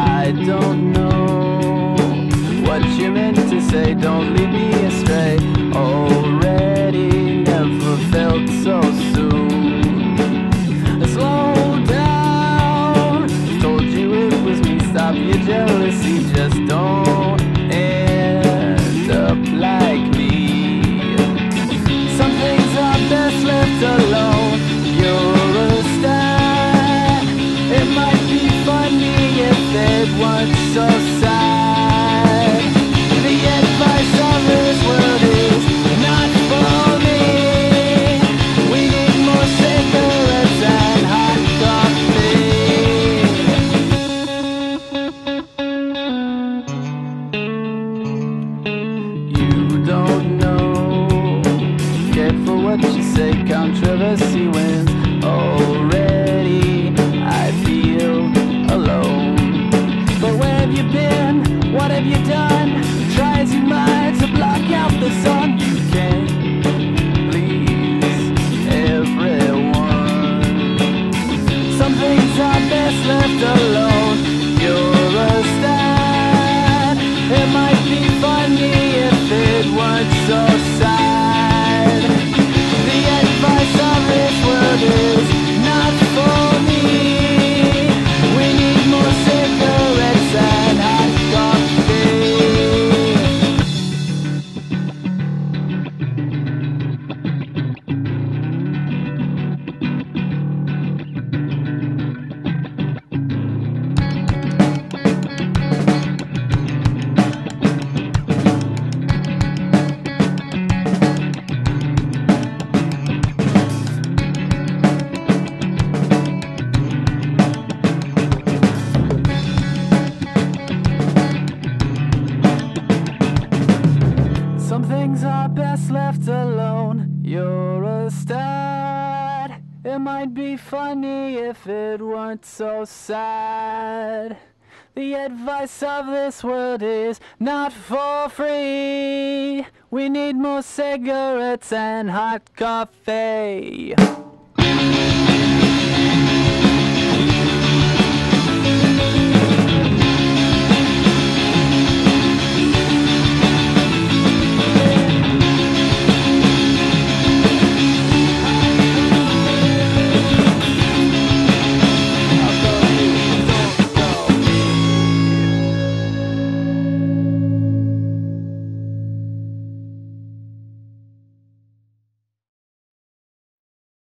I don't know Already, I feel alone. But where have you been? What have you done? Try as you might to block out the sun. You can't please everyone. Some things are best left alone. Some things are best left alone. You're a stud. It might be funny if it weren't so sad. The advice of this world is not for free. We need more cigarettes and hot coffee.